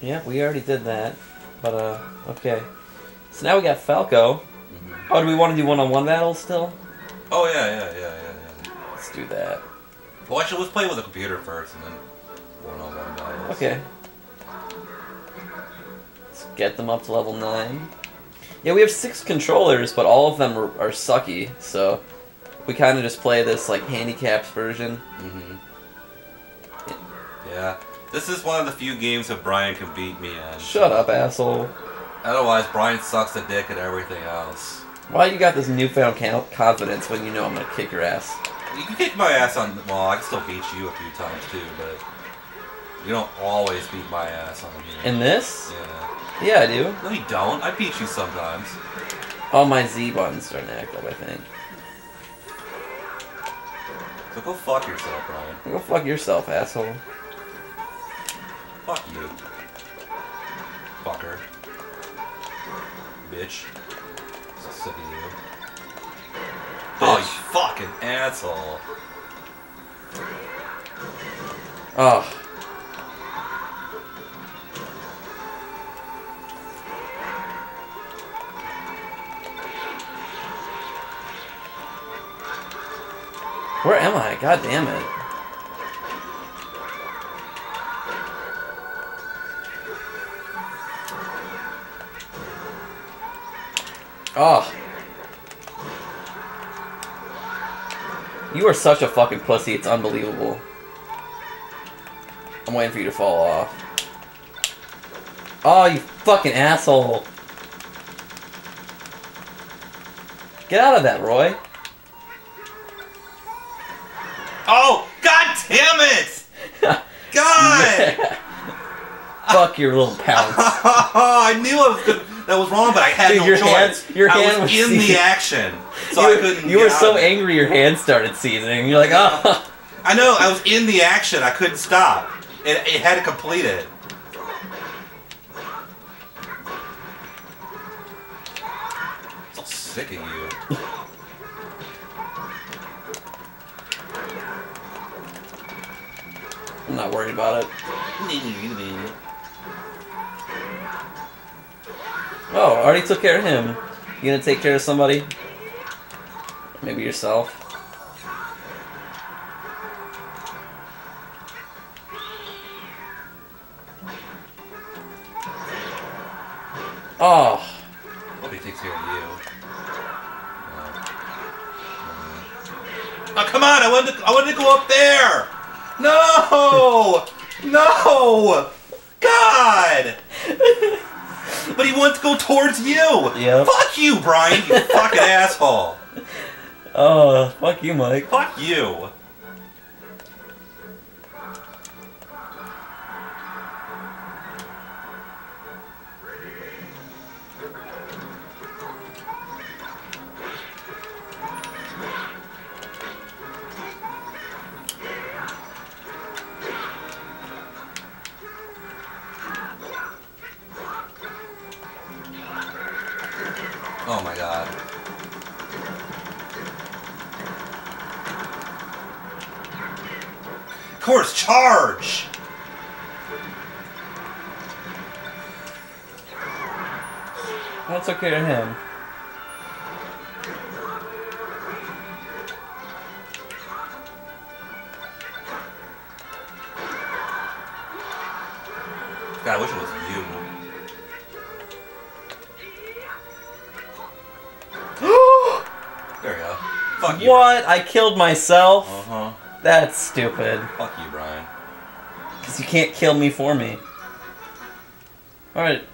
Yeah, we already did that. But, uh, okay. So now we got Falco. Mm-hmm. Oh, do we want to do one-on-one battles still? Oh yeah, yeah, yeah, yeah, yeah. Let's do that. Well, actually, let's play with the computer first, and then one-on-one battles. Okay. Let's get them up to level 9. Yeah, we have six controllers, but all of them are, are sucky, so we kind of just play this, like, handicaps version. Mm-hmm. Yeah. This is one of the few games that Brian can beat me in. Shut up, asshole. Otherwise, Brian sucks a dick at everything else. Why you got this newfound confidence when you know I'm gonna kick your ass? You can kick my ass on. Well, I can still beat you a few times too, but you don't always beat my ass on here. In this? yeah. Yeah, I do. No, you don't. I beat you sometimes. All my Z buttons act up, I think. So go fuck yourself, Brian. Go fuck yourself, asshole. Fuck you. Fucker. Bitch. So sick of you. Oh, you fucking asshole. Oh. Where am I? God damn it. Oh. You are such a fucking pussy, it's unbelievable. I'm waiting for you to fall off. Oh, you fucking asshole. Get out of that, Roy. Oh, god damn it! God! Fuck your little pounce. I knew I was. That was wrong, but I had Dude, no your choice. hand- your I hand was, was in the action, so you I couldn't. you were so angry your hand started seizing. You're like, oh. I know. I was in the action. I couldn't stop. It, it had to complete it. So sick of you. I'm not worried about it. Oh, I already took care of him. You gonna take care of somebody? Maybe yourself? Oh, Hope he takes care of you. Oh, come on! I wanted to. I wanted to go up there. No! No! God! But he wants to go towards you. Yep. Fuck you, Brian. You fucking asshole. oh, fuck you, Mike. Fuck you. I okay of him. God, I wish it was you. There we go. Fuck you. What? I killed myself? Uh huh. That's stupid. Fuck you, Brian. Because you can't kill me for me. Alright.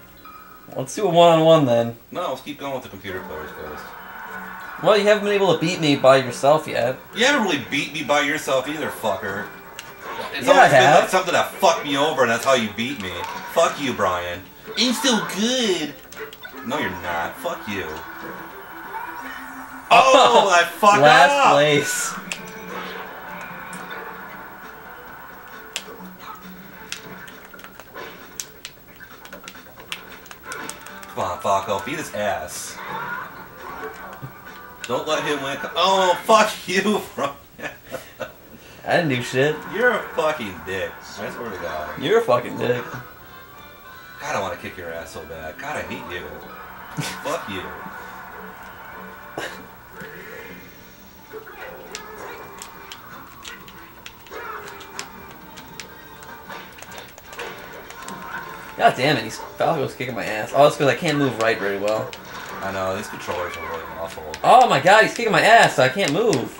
Let's do a one-on-one then. No, let's keep going with the computer players first. Well, you haven't been able to beat me by yourself yet. You haven't really beat me by yourself either, fucker. It's Yeah, I always been like something that fucked me over, and that's how you beat me. Fuck you, Brian. I'm still good. No, you're not. Fuck you. Oh, I fucked Last up. place. Come on, Falco, beat his ass. Don't let him win. Oh, fuck you, bro. I didn't do shit. You're a fucking dick. I swear to God. You're a fucking dick. God, I want to kick your ass so bad. God, I hate you. Fuck you. God damn it, he's Falco's kicking my ass. Oh, it's because I can't move right very well. I know, these controllers are really awful. Oh my god, he's kicking my ass, so I can't move.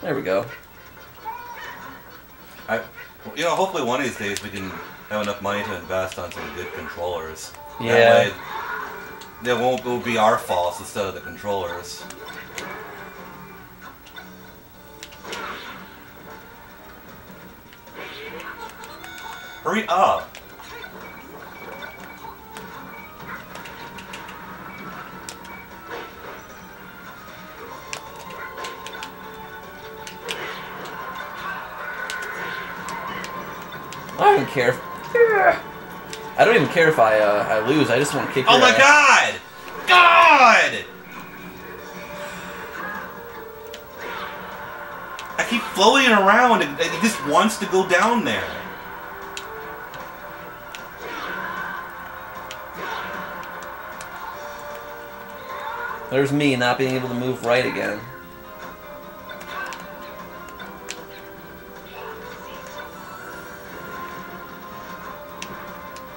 There we go. I, you know, hopefully one of these days we can have enough money to invest on some good controllers. Yeah. That way, it won't, it will be our faults instead of the controllers. Hurry up! I don't care. If, I don't even care if I uh, I lose. I just want to kick. Oh my ass. god! God! I keep floating around and and he just wants to go down there. There's me not being able to move right again.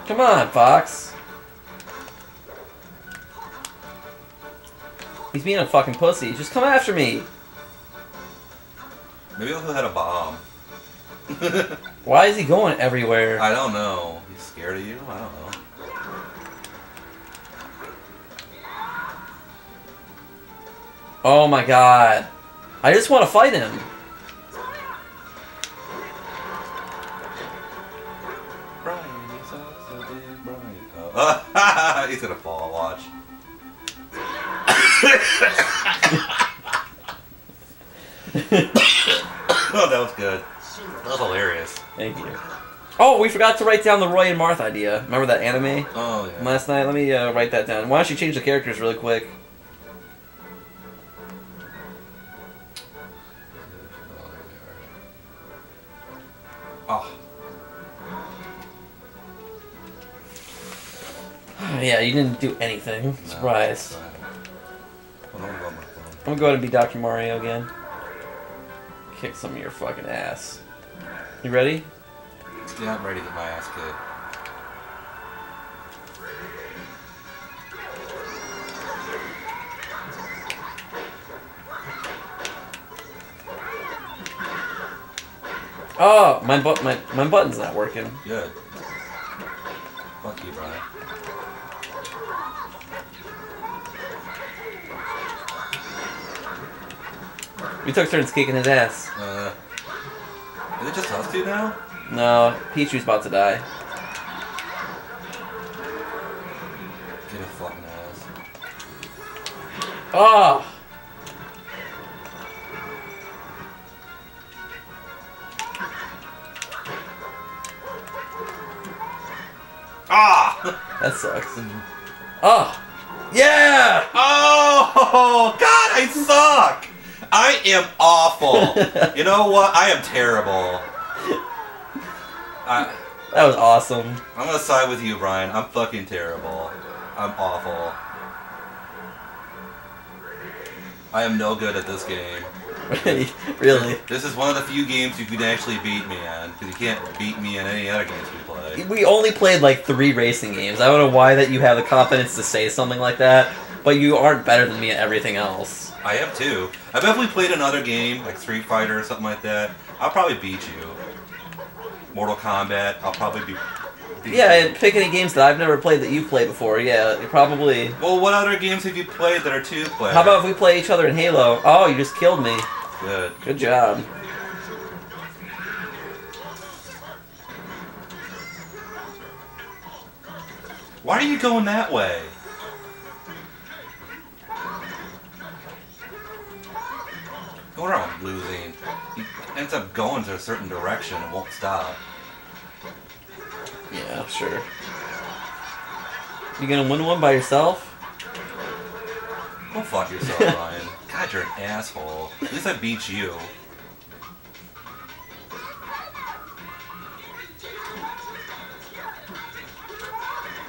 Come on, Fox. He's being a fucking pussy. Just come after me. Maybe he'll had a bomb. Why is he going everywhere? I don't know. He's scared of you? I don't know. Oh my god. I just want to fight him. Brian, he's also big Brian. Oh. he's gonna fall, watch. oh, that was good. That was hilarious. Thank you. Oh, we forgot to write down the Roy and Marth idea. Remember that anime Oh, yeah. last night? Let me uh, write that down. Why don't you change the characters really quick? yeah, you didn't do anything. Surprise. On, I'm gonna go on. I'm gonna go ahead and be Dr. Mario again. Kick some of your fucking ass. You ready? Yeah, I'm ready to get my ass kicked. Oh, my but my my button's not working. Good. Fuck you, Brian. We took turns kicking his ass. Uh, is it just us two now? No, Pichu's about to die. Get a fucking ass. Oh! Ah! That sucks. Oh! Yeah! Oh, God, I suck! I am awful. you know what? I am terrible. I, That was awesome. I'm gonna side with you, Brian. I'm fucking terrible. I'm awful. I am no good at this game. really? This is one of the few games you can actually beat me in, because you can't beat me in any other games we play. We only played like three racing games. I don't know why that you have the confidence to say something like that, but you aren't better than me at everything else. I am too. I bet if we played another game, like Street Fighter or something like that, I'll probably beat you. Mortal Kombat, I'll probably be. beat Yeah, pick any games that I've never played that you've played before. Yeah, probably. Well, what other games have you played that are two player? How about if we play each other in Halo? Oh, you just killed me. Good. Good job. Why are you going that way? Go around losing. He ends up going to a certain direction and won't stop. Yeah, sure. You gonna win one by yourself? Go fuck yourself, Ryan. God, you're an asshole. At least I beat you.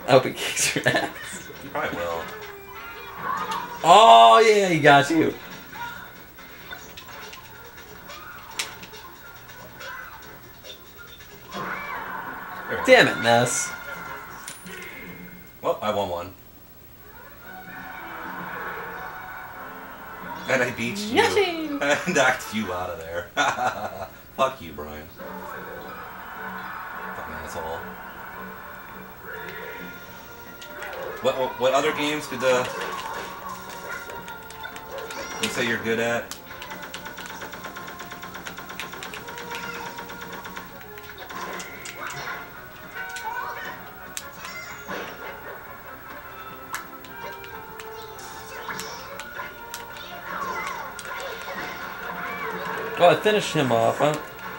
I hope he kicks your ass. You probably will. Oh yeah, he got you. Damn it, Ness. Well, I won one. And I beat you. Yachting! I knocked you out of there. Fuck you, Brian. Fucking asshole. What, what what other games could uh you say you're good at? Oh, I finished him off.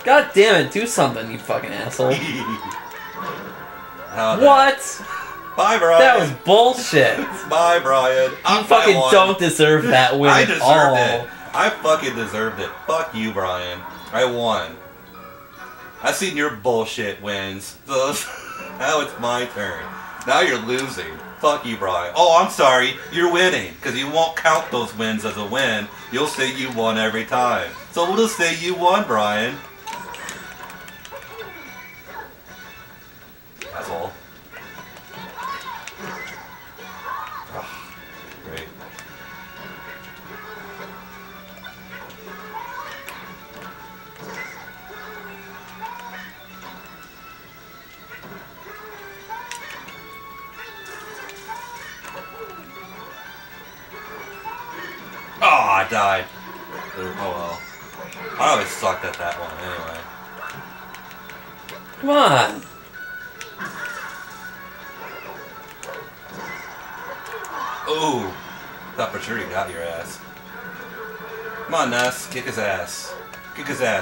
God damn it, do something, you fucking asshole. That- What? Bye, Brian. That was bullshit. Bye, Brian. I'm fucking I don't deserve that win I at deserved all. it. I fucking deserved it. Fuck you, Brian. I won. I've seen your bullshit wins. So now it's my turn. Now you're losing. Fuck you, Brian. Oh, I'm sorry. You're winning. Because you won't count those wins as a win. You'll say you won every time. So we'll just say you won, Brian.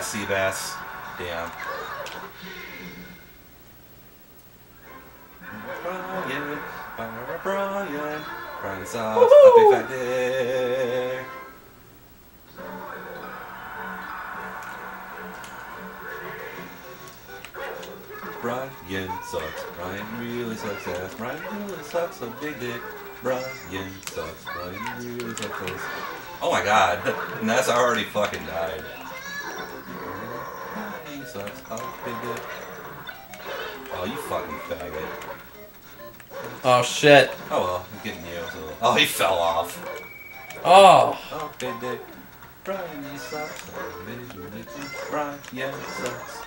Seabass. Damn. Brian, Brian, Brian, a big fat dick. Brian sucks. Brian really sucks ass. Brian really sucks a big dick. Brian sucks. Brian really sucks ass. Oh my god. Ness already fucking died. You fucking faggot. Oh shit. Oh well, I'm getting you. So. Oh, he fell off. Oh. Oh, big dick. Brian sucks. Brian sucks.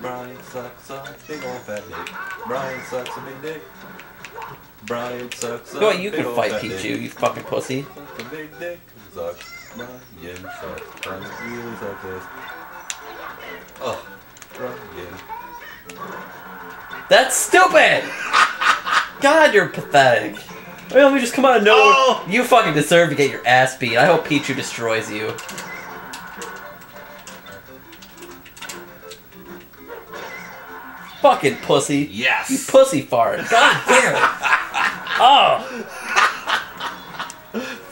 Brian sucks a big old fat dick. Brian sucks a big dick. Brian sucks a Go on, you big can fight Pichu, dick. you fucking pussy. Sucks a big dick. Sucks. Brian sucks. Brian really sucks this. Oh, Brian. That's stupid! God, you're pathetic. Don't we just come out of nowhere? Oh! You fucking deserve to get your ass beat. I hope Pichu destroys you. Fucking pussy. Yes. You pussy fart. God damn it. Oh.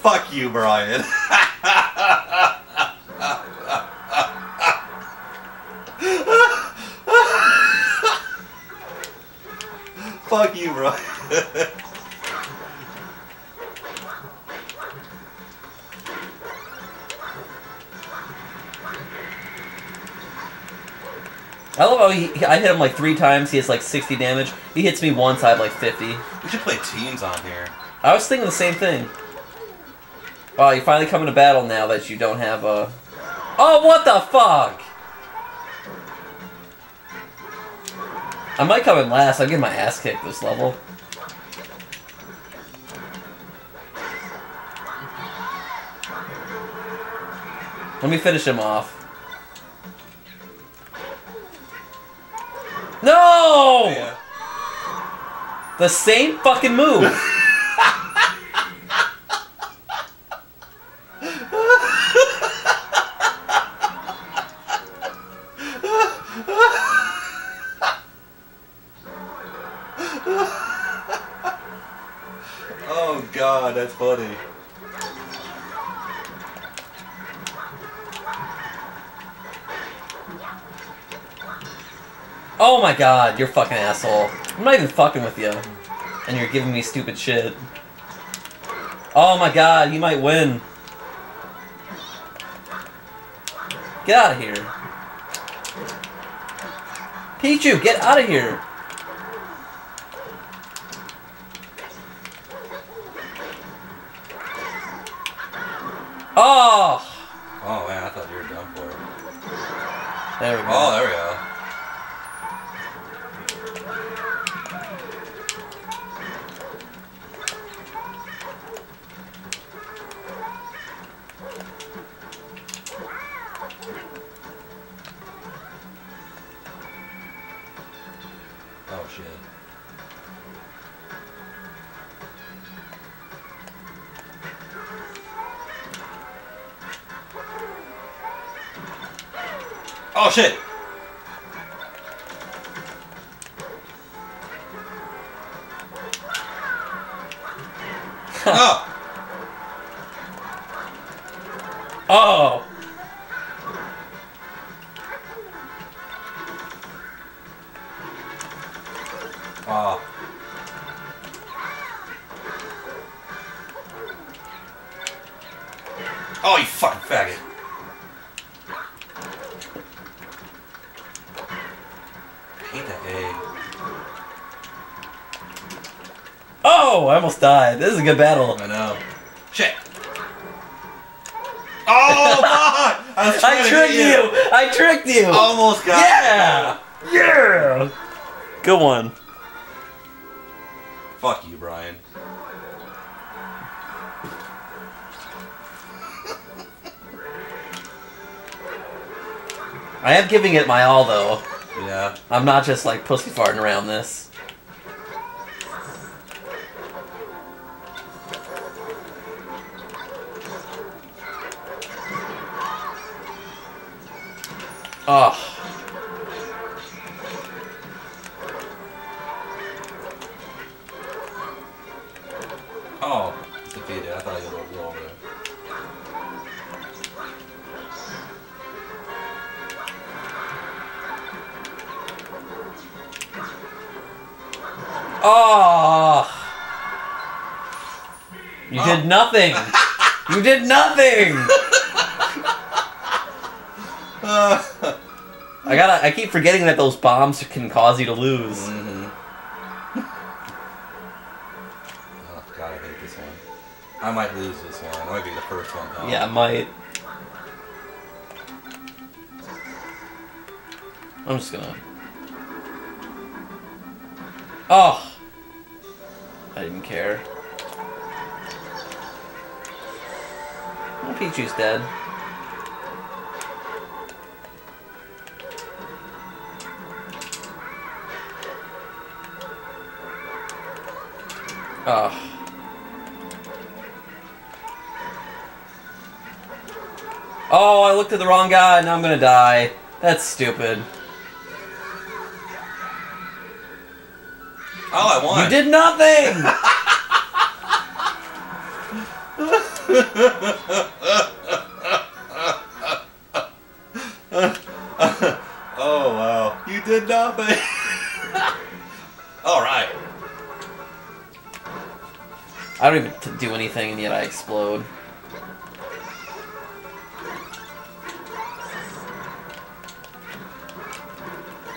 Fuck you, Brian. Fuck you, bro. I love how he, I hit him like three times. He has like 60 damage. He hits me once, I have like 50. we should play teams on here. I was thinking the same thing. Wow, you finally come into battle now that you don't have a. Oh, what the fuck! I might come in last. I'm getting my ass kicked this level. Let me finish him off. No! Yeah. The same fucking move. god, you're fucking asshole. I'm not even fucking with you. And you're giving me stupid shit. Oh my god, you might win. Get out of here. Pichu, get out of here. Oh! Oh man, I thought you were done for it. There we oh, go. Oh, there we go. oh! Oh! Died. This is a good battle. I know. Shit. Oh, fuck! I, I tricked hit you! I tricked you! Almost got Yeah! Yeah! Good one. Fuck you, Brian. I am giving it my all though. Yeah. I'm not just like pussy farting around this. Ah. Oh. Oh, defeated. I thought you were over there. Ah. Oh. You Oh. did nothing. you did nothing. Ah. I gotta. I keep forgetting that those bombs can cause you to lose. Mm-hmm. Oh god, I hate this one. I might lose this one. I might be the first one. Though. Yeah, I might. I'm just gonna. Oh! I didn't care. Well, Pichu's dead. Oh. Oh, I looked at the wrong guy and I'm gonna die. That's stupid. Oh, I won. You did nothing! oh wow. You did nothing. I don't even t- do anything and yet I explode.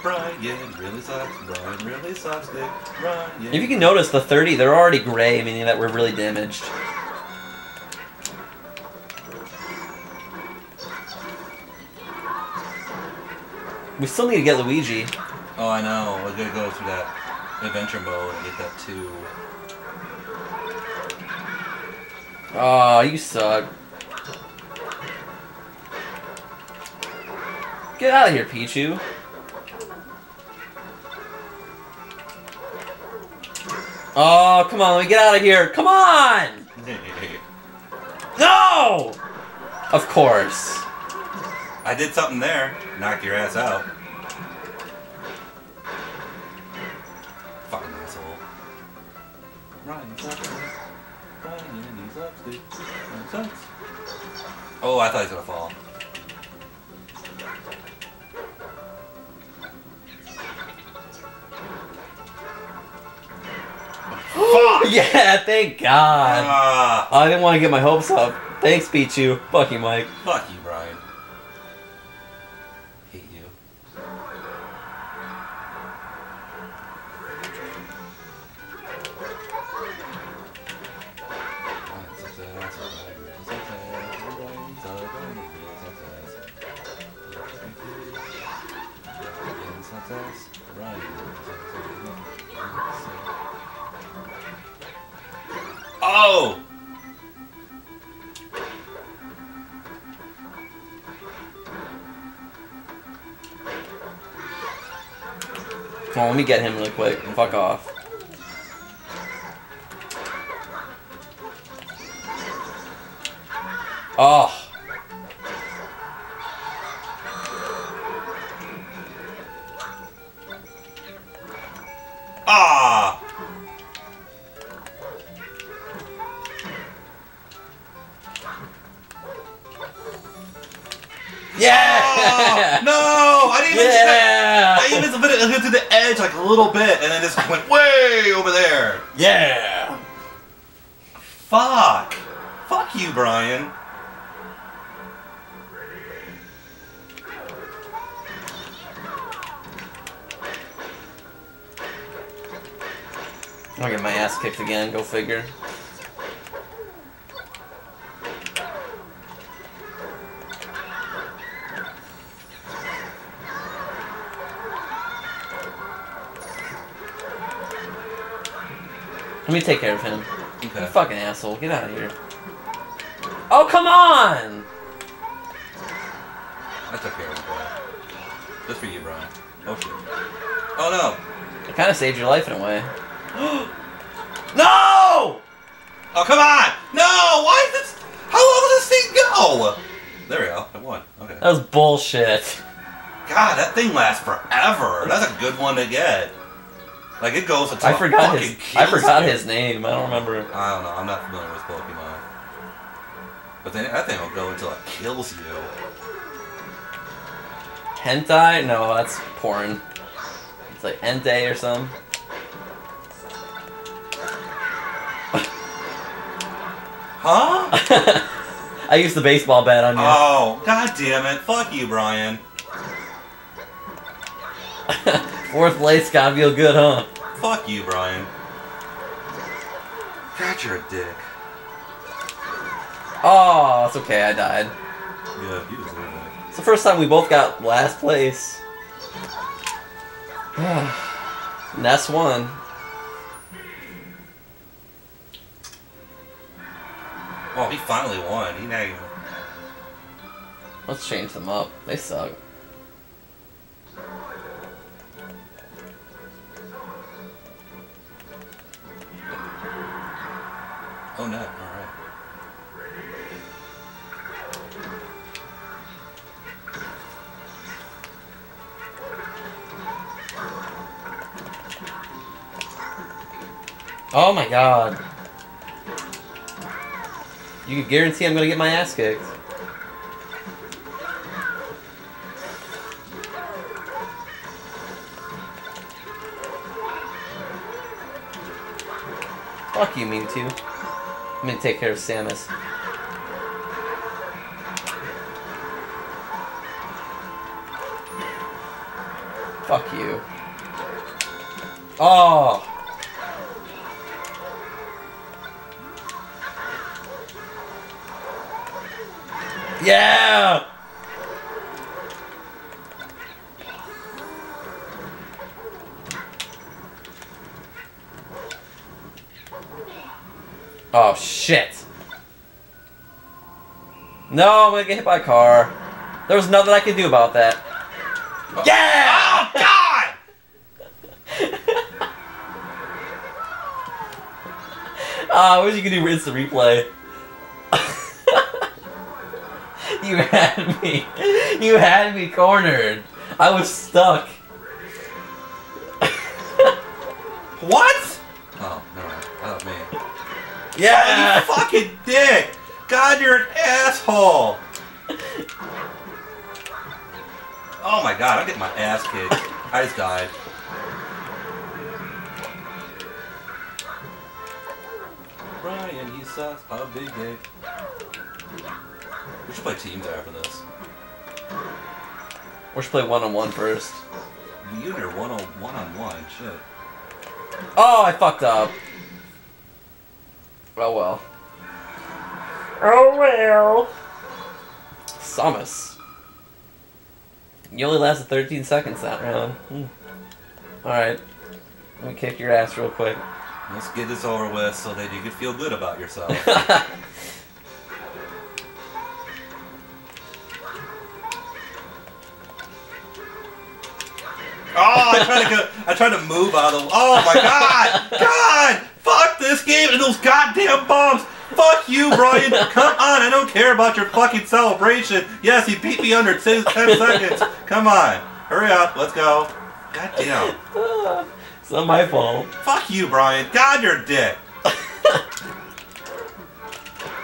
Brian really sucks. Brian really sucks. Dick. Brian. If you can notice, the 30, they're already gray, meaning that we're really damaged. We still need to get Luigi. Oh, I know. We're gonna go through that adventure mode and get that too. Oh, you suck. Get out of here, Pichu. Oh, come on, let me get out of here. Come on! No! Of course. I did something there. Knocked your ass out. Fucking asshole. Ryan Oh, I thought he was gonna fall. Fuck! Yeah, thank God. Ah, I didn't want to get my hopes up. Thanks, Pichu. Fuck you, Mike. fuck you, Brian. Let me get him really quick. Fuck off. Oh. Little bit and then just went way over there. Yeah! Fuck. Fuck you, Brian. I'll get my ass kicked again, go figure. Let me take care of him. You Okay. fucking asshole, get out of here. Oh, come on! I took care of it, Brian. Just for you, Brian. Oh shit. Oh no! It kind of saved your life in a way. no! No! Oh come on! No! Why is this? How long does this thing go? There we go. I won. Okay. That was bullshit. God, that thing lasts forever. That's a good one to get. Like it goes until I forgot his. I forgot you. his name. I don't remember. I don't know. I'm not familiar with Pokemon. But then that thing will go until it kills you. Hentai? No, that's porn. It's like Entei or something. Huh? I used the baseball bat on you. Oh, god damn it. Fuck you, Brian. Fourth place gotta feel good, huh? Fuck you, Brian. God, you're a dick. Oh, it's okay. I died. Yeah, you deserve it. It's the first time we both got last place. and that's one. Oh, he finally won. He not even. Let's change them up. They suck. Oh no. All right. Oh my god. You can guarantee I'm gonna get my ass kicked. Fuck you, Mewtwo. I'm gonna take care of Samus. Fuck you. Oh! Yeah! No, I'm gonna get hit by a car. There was nothing I could do about that. Yeah! Oh God! Ah, I wish you could do instant replay. you had me. You had me cornered. I was stuck. What? Oh no, not me. Yeah! You fucking dick! God, you're an asshole! Oh my god, I'm getting my ass kicked. I just died. Brian, he sucks. A big dick. We should play teams after this. We should play one on one first. You and your one on one on one. Shit. Oh, I fucked up. Oh well. Oh well. Samus. You only lasted 13 seconds that round. Hmm. Alright. Let me kick your ass real quick. Let's get this over with so that you can feel good about yourself. Oh, I tried to go. I tried to move out of the. Oh my god! God! Fuck this game and those goddamn bombs! Fuck you, Brian! Come on, I don't care about your fucking celebration. Yes, he beat me under 10, 10 seconds. Come on, hurry up, let's go. God damn. it's not my fault. Fuck you, Brian. God, you're a dick. God,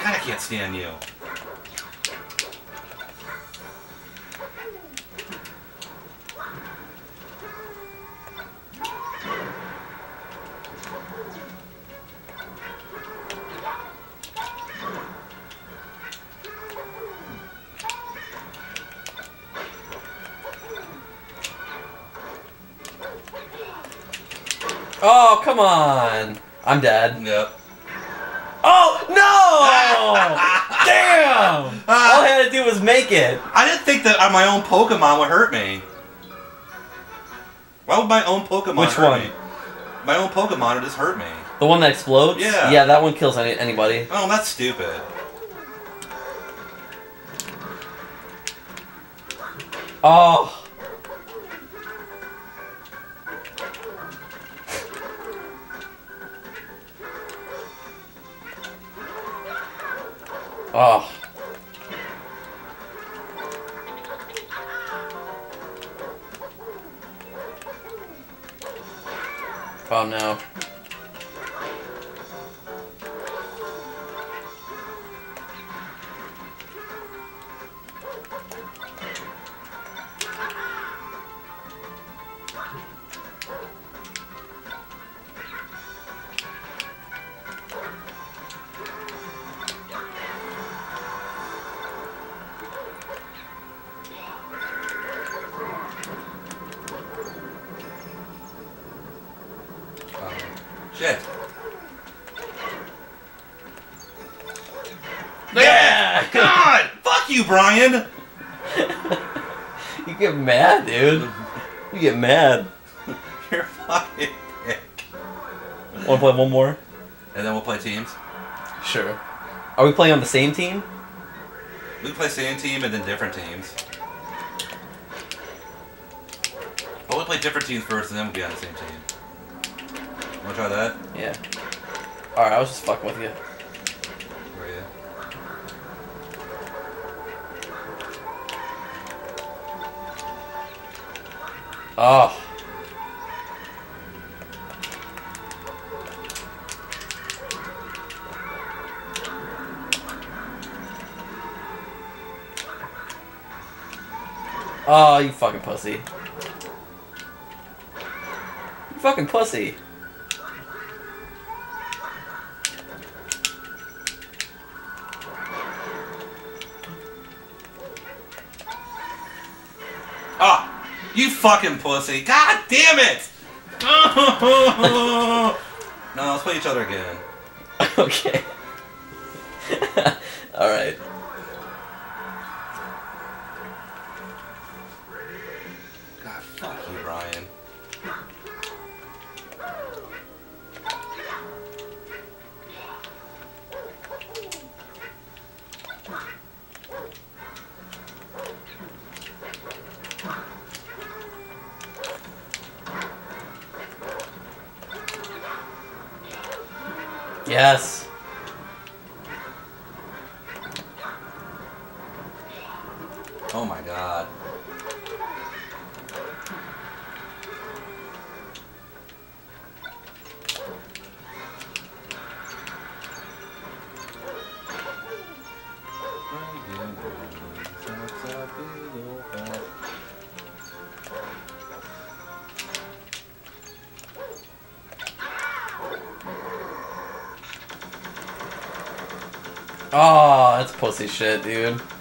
I can't stand you. Oh, come on. I'm dead. Yep. Oh, no! Damn! All I had to do was make it. I didn't think that uh, my own Pokemon would hurt me. Why would my own Pokemon Which one? me? My own Pokemon would just hurt me. The one that explodes? Yeah. Yeah, that one kills any, anybody. Oh, that's stupid. Oh. Oh. Oh no. Brian! You get mad, dude. You get mad. You're fucking dick. Wanna play one more? And then we'll play teams. Sure. Are we playing on the same team? We can play same team and then different teams. But we'll play different teams first and then we'll be on the same team. Wanna try that? Yeah. Alright, I was just fucking with you. Oh. Oh, you fucking pussy. You fucking pussy. Fucking pussy! God damn it! no, let's play each other again. okay. Yes. Oh, shit, dude.